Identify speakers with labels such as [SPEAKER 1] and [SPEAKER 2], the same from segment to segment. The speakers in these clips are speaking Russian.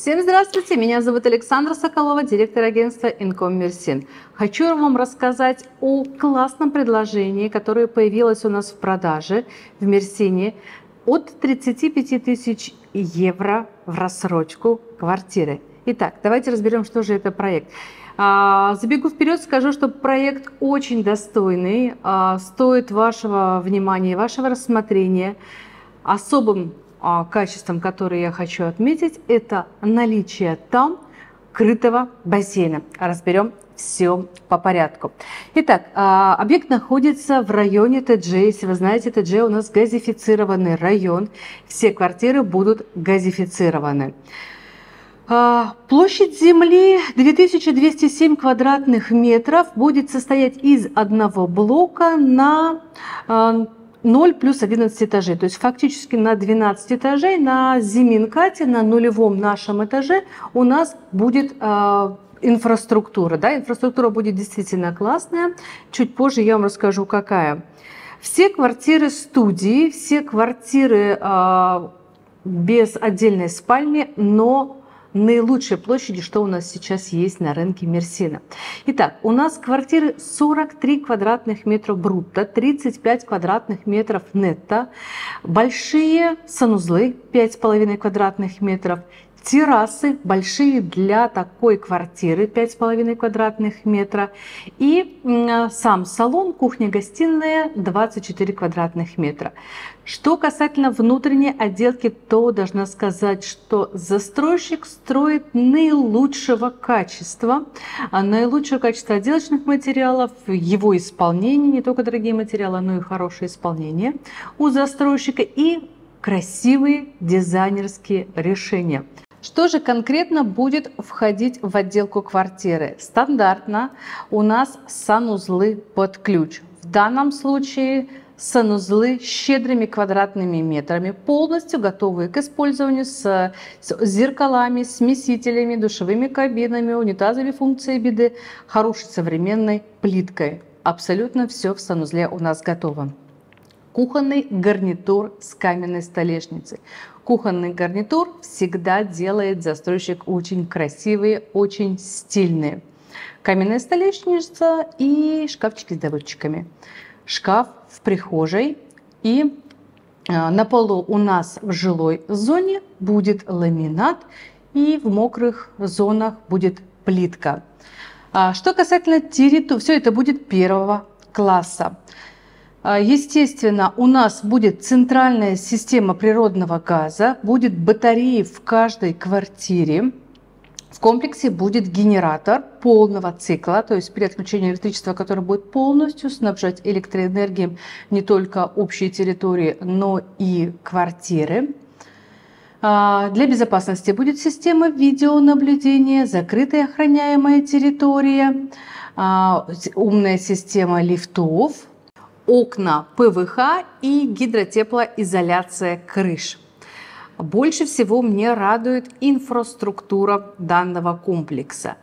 [SPEAKER 1] Всем здравствуйте, меня зовут Александра Соколова, директор агентства Incom Мерсин. Хочу вам рассказать о классном предложении, которое появилось у нас в продаже в Мерсине от 35 тысяч евро в рассрочку квартиры. Итак, давайте разберем, что же это проект. А, забегу вперед, скажу, что проект очень достойный, а, стоит вашего внимания, вашего рассмотрения. Особым качеством, которые я хочу отметить, это наличие там крытого бассейна. Разберем все по порядку. Итак, а, объект находится в районе ТДЖ. Если вы знаете, ТДЖ у нас газифицированный район. Все квартиры будут газифицированы. А, площадь земли 2207 квадратных метров будет состоять из одного блока на 0 плюс 11 этажей. То есть фактически на 12 этажей на Зиминкате, на нулевом нашем этаже у нас будет э, инфраструктура. Да? Инфраструктура будет действительно классная. Чуть позже я вам расскажу, какая. Все квартиры студии, все квартиры э, без отдельной спальни, но наилучшей площади, что у нас сейчас есть на рынке Мерсина. Итак, у нас квартиры 43 квадратных метра брутто, 35 квадратных метров нетто, большие санузлы 5,5 квадратных метров, террасы большие для такой квартиры 5,5 квадратных метра и сам салон, кухня-гостиная 24 квадратных метра. Что касательно внутренней отделки, то должна сказать, что застройщик строит наилучшего качества, а наилучшее качество отделочных материалов, его исполнение, не только дорогие материалы, но и хорошее исполнение у застройщика и красивые дизайнерские решения. Что же конкретно будет входить в отделку квартиры? Стандартно у нас санузлы под ключ. В данном случае санузлы с щедрыми квадратными метрами, полностью готовые к использованию с, с зеркалами, смесителями, душевыми кабинами, унитазами функции беды, хорошей современной плиткой. Абсолютно все в санузле у нас готово. Кухонный гарнитур с каменной столешницей. Кухонный гарнитур всегда делает застройщик очень красивые, очень стильные. Каменная столешница и шкафчики с доводчиками. Шкаф в прихожей и а, на полу у нас в жилой зоне будет ламинат и в мокрых зонах будет плитка. А, что касательно территории, все это будет первого класса. А, естественно, у нас будет центральная система природного газа, будет батареи в каждой квартире. В комплексе будет генератор полного цикла, то есть при отключении электричества, который будет полностью снабжать электроэнергией не только общие территории, но и квартиры. А, для безопасности будет система видеонаблюдения, закрытая охраняемая территория, а, умная система лифтов – окна ПВХ и гидротеплоизоляция крыш. Больше всего мне радует инфраструктура данного комплекса.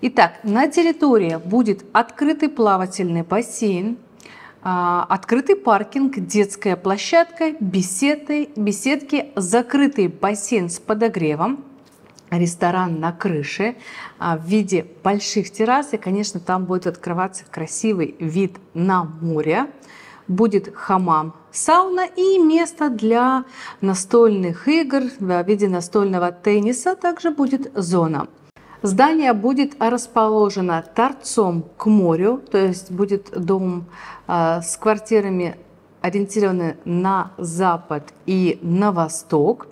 [SPEAKER 1] Итак, на территории будет открытый плавательный бассейн, а, открытый паркинг, детская площадка, беседы, беседки, закрытый бассейн с подогревом, ресторан на крыше а, в виде больших террас. И, конечно, там будет открываться красивый вид на море. Будет хамам, сауна и место для настольных игр в виде настольного тенниса. Также будет зона. Здание будет расположено торцом к морю, то есть будет дом э, с квартирами ориентированы на запад и на восток.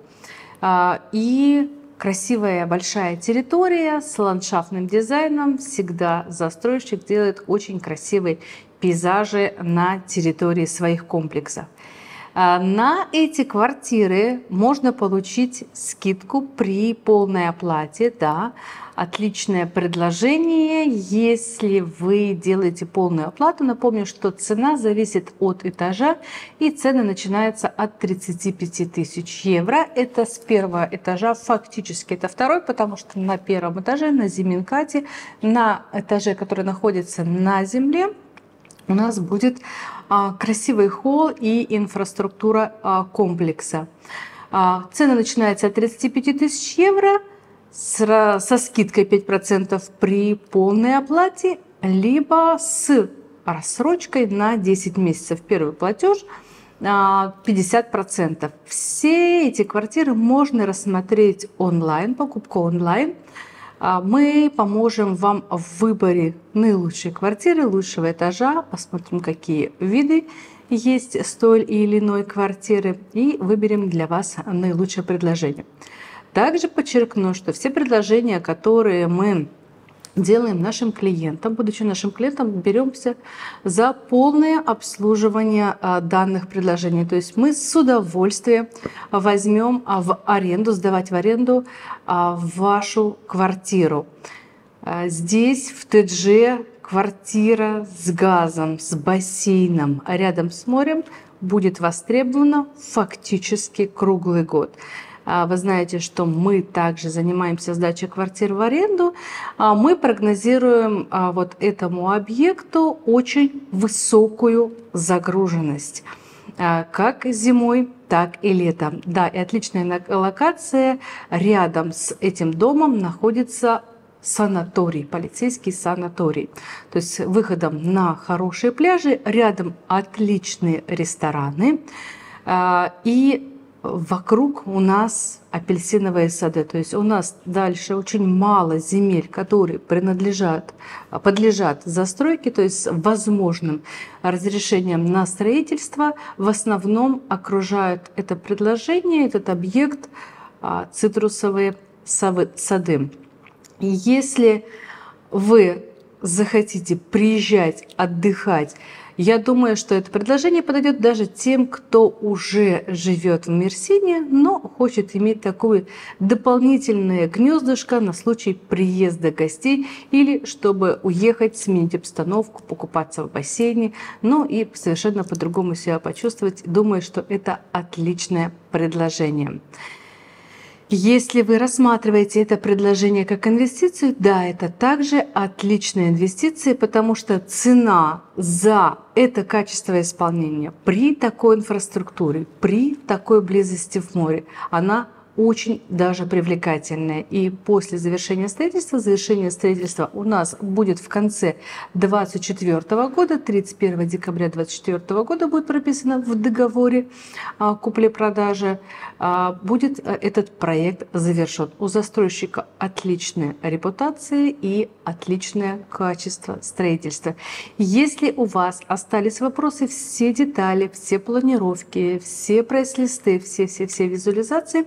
[SPEAKER 1] Э, и красивая большая территория с ландшафтным дизайном. Всегда застройщик делает очень красивые пейзажи на территории своих комплексов. А, на эти квартиры можно получить скидку при полной оплате, да, отличное предложение, если вы делаете полную оплату. Напомню, что цена зависит от этажа и цены начинаются от 35 тысяч евро. Это с первого этажа, фактически это второй, потому что на первом этаже, на Зиминкате, на этаже, который находится на земле, у нас будет а, красивый холл и инфраструктура а, комплекса. А, цена начинается от 35 тысяч евро со скидкой 5% при полной оплате, либо с рассрочкой на 10 месяцев. Первый платеж 50%. А, Все эти квартиры можно рассмотреть онлайн, покупку онлайн. А, мы поможем вам в выборе наилучшей квартиры, лучшего этажа, посмотрим, какие виды есть с той или иной квартиры и выберем для вас наилучшее предложение. Также подчеркну, что все предложения, которые мы делаем нашим клиентам, будучи нашим клиентом, беремся за полное обслуживание а, данных предложений. То есть мы с удовольствием возьмем а, в аренду, сдавать в аренду а, вашу квартиру. Здесь в ТДЖ квартира с газом, с бассейном рядом с морем будет востребована фактически круглый год. А, вы знаете, что мы также занимаемся сдачей квартир в аренду. А, мы прогнозируем а, вот этому объекту очень высокую загруженность как зимой, так и летом. Да, и отличная локация. Рядом с этим домом находится санаторий, полицейский санаторий. То есть выходом на хорошие пляжи, рядом отличные рестораны. И вокруг у нас апельсиновые сады. То есть у нас дальше очень мало земель, которые принадлежат, подлежат застройке, то есть возможным разрешением на строительство. В основном окружают это предложение, этот объект а, цитрусовые сады. Если вы захотите приезжать, отдыхать я думаю, что это предложение подойдет даже тем, кто уже живет в Мерсине, но хочет иметь такое дополнительное гнездышко на случай приезда гостей или чтобы уехать, сменить обстановку, покупаться в бассейне, ну и совершенно по-другому себя почувствовать. Думаю, что это отличное предложение. Если вы рассматриваете это предложение как инвестицию, да, это также отличная инвестиция, потому что цена за это качество исполнения при такой инфраструктуре, при такой близости в море, она очень даже привлекательная. И после завершения строительства, завершение строительства у нас будет в конце 2024 года, 31 декабря 2024 года будет прописано в договоре купли-продажи, а, будет э, этот проект завершен. У застройщика отличная репутация и отличное качество строительства. Если у вас остались вопросы, все детали, все планировки, все прайс-листы, все-все-все визуализации,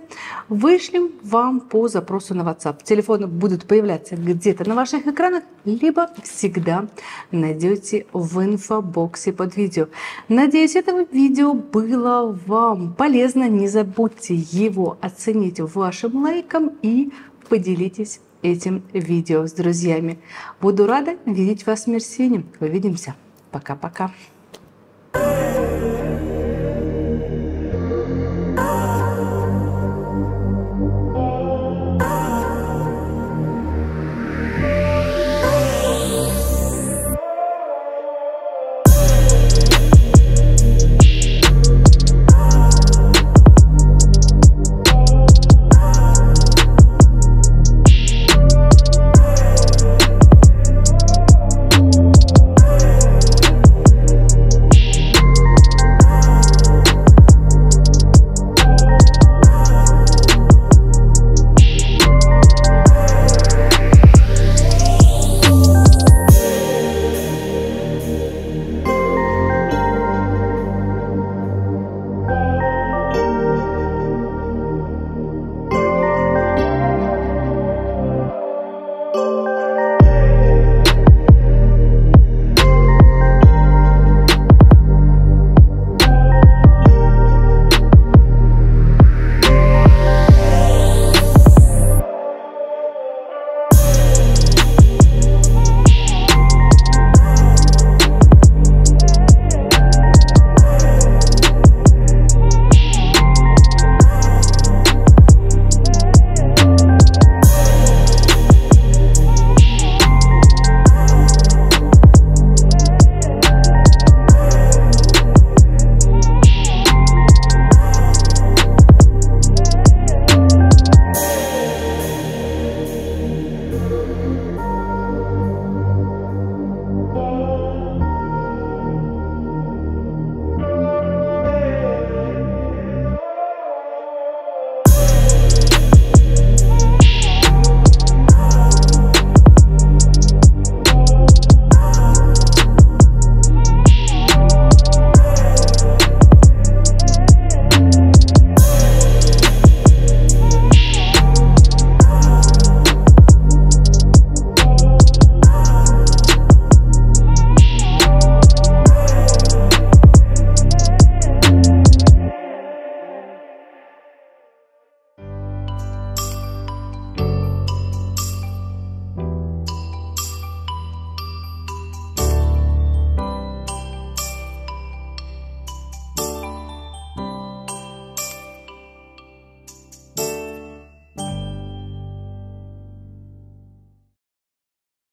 [SPEAKER 1] вышлем вам по запросу на WhatsApp. Телефоны будут появляться где-то на ваших экранах, либо всегда найдете в инфобоксе под видео. Надеюсь, это видео было вам полезно. Не забудьте его оценить вашим лайком и поделитесь этим видео с друзьями. Буду рада видеть вас в Мерсине. Увидимся. Пока-пока.